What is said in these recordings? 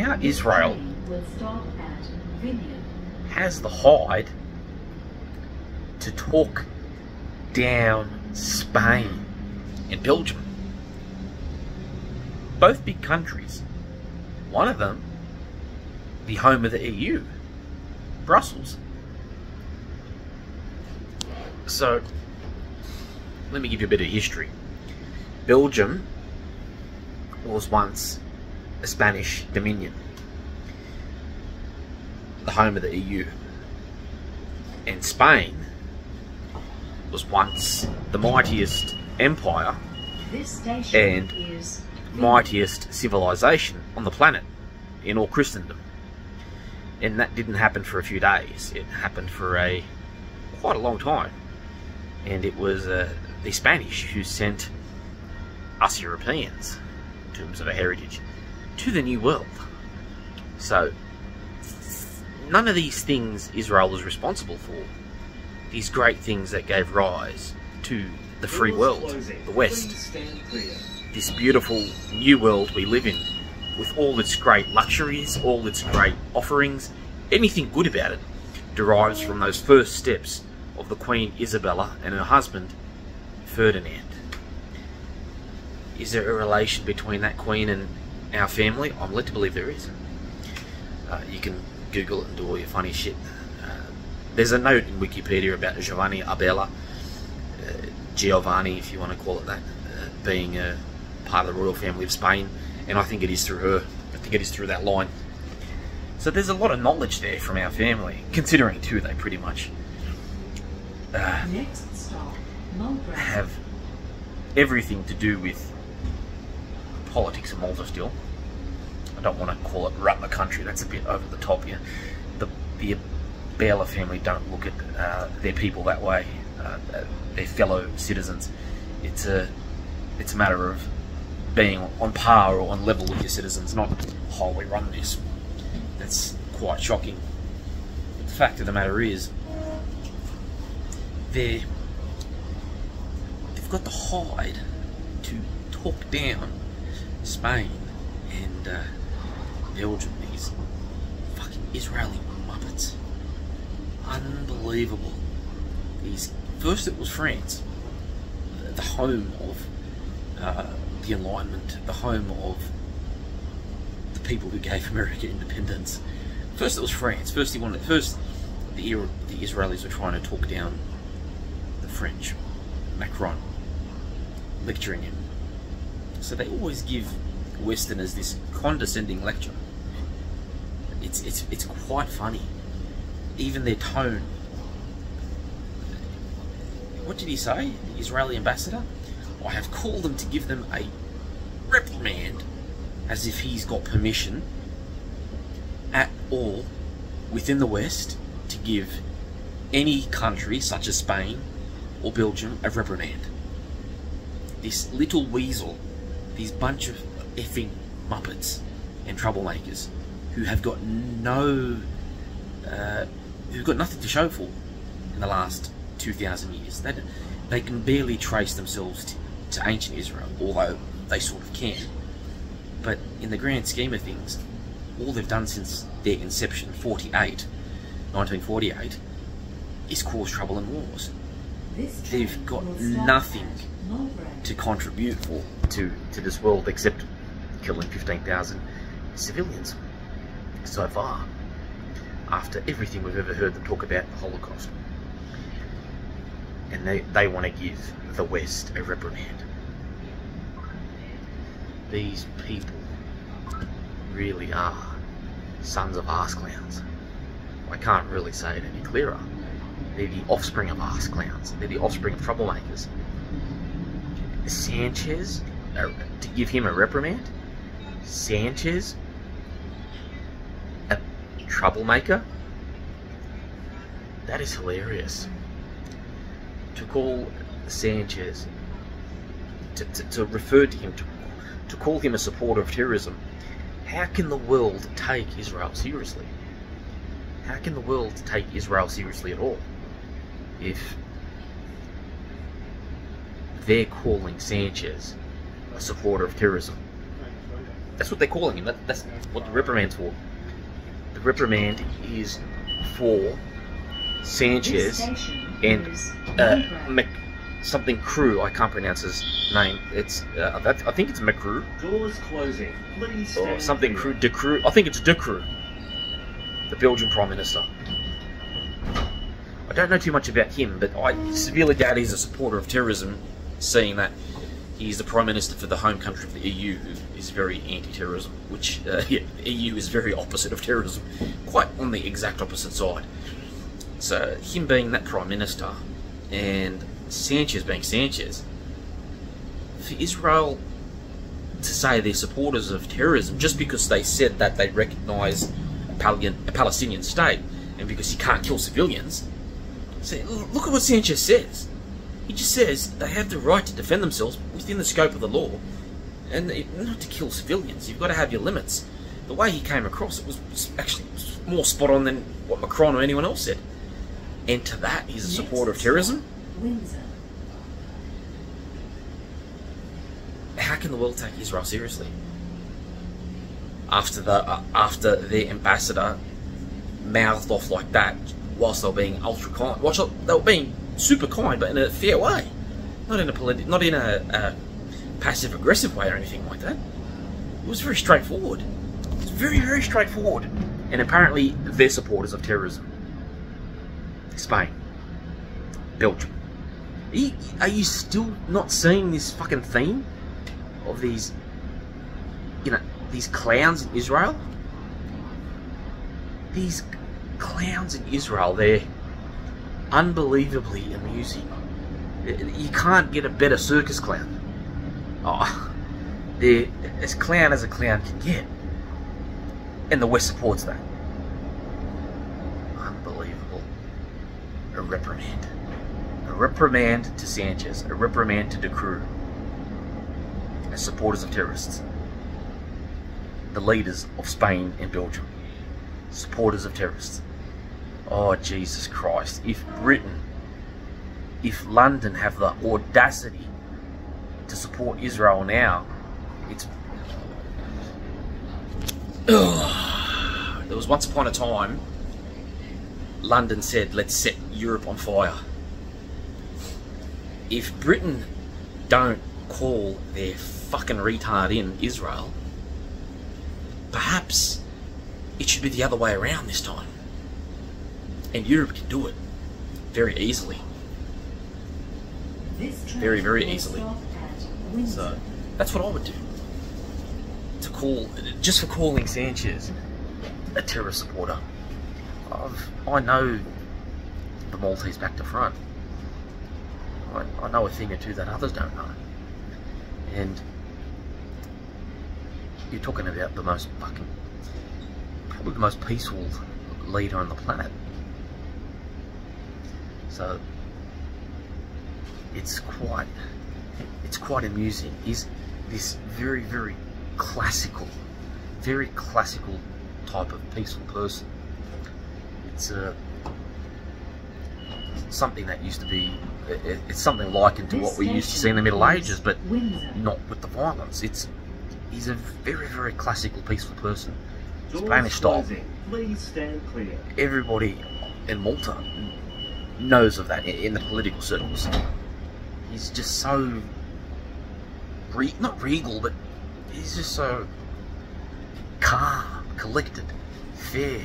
Now Israel has the hide to talk down Spain and Belgium. Both big countries. One of them, the home of the EU, Brussels. So, let me give you a bit of history. Belgium was once a Spanish dominion, the home of the EU. And Spain was once the mightiest empire, And mightiest civilization on the planet in all Christendom. And that didn't happen for a few days. It happened for a quite a long time. And it was uh, the Spanish who sent us Europeans, in terms of our heritage, to the New World. So, none of these things Israel was responsible for. These great things that gave rise to the free world, the West this beautiful new world we live in, with all its great luxuries, all its great offerings, anything good about it derives from those first steps of the Queen Isabella and her husband Ferdinand. Is there a relation between that Queen and our family? I'm led to believe there is. Uh, you can Google it and do all your funny shit. Uh, there's a note in Wikipedia about Giovanni Abella, uh, Giovanni, if you want to call it that, uh, being a part of the royal family of Spain, and I think it is through her. I think it is through that line. So there's a lot of knowledge there from our family, considering too they pretty much uh, have everything to do with politics in Malta still. I don't want to call it run the country. That's a bit over the top here. The the Bela family don't look at uh, their people that way. Uh, their fellow citizens. It's a it's a matter of being on par or on level with your citizens, not how we run this. That's quite shocking. But the fact of the matter is, they're they've got the hide to talk down Spain and uh, Belgium. These fucking Israeli muppets, unbelievable. These first it was France, the- home of uh, the Enlightenment, the home of the people who gave America independence. First it was France. First he wanted. First the the Israelis were trying to talk down the French, Macron, lecturing him. So they always give Westerners this condescending lecture. It's it's it's quite funny. Even their tone. What did he say? The Israeli ambassador? I have called them to give them a reprimand as if he's got permission at all within the West to give any country such as Spain or Belgium a reprimand. This little weasel, these bunch of effing muppets and troublemakers who have got no, uh, who've got nothing to show for in the last 2,000 years. They, they can barely trace themselves to, to ancient Israel, although they sort of can. But in the grand scheme of things, all they've done since their inception, 48, 1948, is cause trouble and wars. They've got nothing to contribute for to, to this world except killing 15,000 civilians so far after everything we've ever heard them talk about the Holocaust. And they, they want to give the West a reprimand. These people really are sons of ass clowns. I can't really say it any clearer. They're the offspring of ass clowns. They're the offspring of troublemakers. Sanchez uh, to give him a reprimand. Sanchez, a troublemaker. That is hilarious. To call Sanchez, to, to, to refer to him, to, to call him a supporter of terrorism. How can the world take Israel seriously? How can the world take Israel seriously at all? If they're calling Sanchez a supporter of terrorism. That's what they're calling him. That, that's what the reprimand's for. The reprimand is for Sanchez and, uh, Mc, something Crew. I can't pronounce his name. It's uh, that, I think it's McCrew Doors closing. Please or something. Crew. De Croo. I think it's De Croo, the Belgian Prime Minister. I don't know too much about him, but I severely doubt he's a supporter of terrorism, seeing that he's the Prime Minister for the home country of the EU, who is very anti-terrorism, which uh, yeah, the EU is very opposite of terrorism, quite on the exact opposite side. So him being that Prime Minister, and Sanchez being Sanchez, for Israel to say they're supporters of terrorism just because they said that they recognise a, Palestinian, a Palestinian state and because you can't kill civilians. See, look at what Sanchez says. He just says they have the right to defend themselves within the scope of the law and not to kill civilians. You've got to have your limits. The way he came across it was actually more spot on than what Macron or anyone else said. And to that, he's a supporter of terrorism. Windsor. how can the world take Israel seriously? After the uh, after their ambassador mouthed off like that, whilst they were being ultra kind, whilst they were being super kind, but in a fair way, not in a politi- not in a, a passive aggressive way or anything like that. It was very straightforward. It's very very straightforward, and apparently they're supporters of terrorism. Spain, Belgium. Are you, are you still not seeing this fucking theme of these, you know, these clowns in Israel? These clowns in Israel, they're unbelievably amusing. You can't get a better circus clown. Oh, they're as clown as a clown can get. And the West supports that. Unbelievable. A reprimand. A reprimand to Sanchez. A reprimand to De Croo. As supporters of terrorists. The leaders of Spain and Belgium. Supporters of terrorists. Oh, Jesus Christ. If Britain, if London have the audacity to support Israel now, it's. There was once upon a time, London said, let's set Europe on fire. If Britain don't call their fucking retard in Israel, perhaps it should be the other way around this time. And Europe can do it very easily. Very, very easily. So that's what I would do. To call, just for calling Sanchez a terrorist supporter. I've, I know the Maltese back to front. I, I know a thing or two that others don't know. And you're talking about the most fucking, probably the most peaceful leader on the planet. So it's quite it's quite amusing. He's this very, very classical, very classical type of peaceful person. It's uh, something that used to be, it's something likened to This what we used to see in the Middle Ages, but Windsor. not with the violence. It's he's a very, very classical, peaceful person. Spanish style. Please stand clear. Everybody in Malta knows of that in the political circles. He's just so re- not regal, but he's just so calm, collected, fair,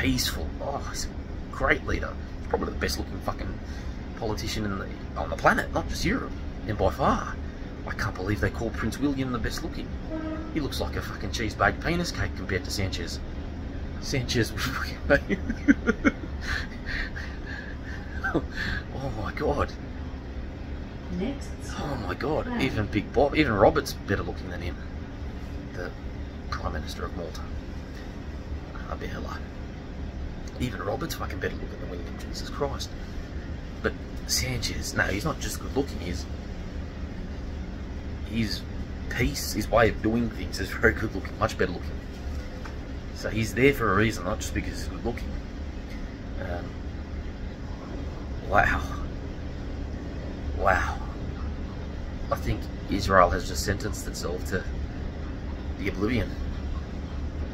peaceful. Oh, he's a great leader. He's probably the best looking fucking politician the, on the planet, not just Europe, and by far. I can't believe they call Prince William the best looking. He looks like a fucking cheese baked penis cake compared to Sanchez. Sanchez. oh my god. Next Oh my god, even Big Bob, even Robert's better looking than him. The Prime Minister of Malta. Abela. Even Robert's fucking better looking than William, Jesus Christ. But Sanchez, no, he's not just good looking, he's. His peace, his way of doing things is very good looking, much better looking. So he's there for a reason, not just because he's good looking. Um, wow. Wow. I think Israel has just sentenced itself to the Oblivion.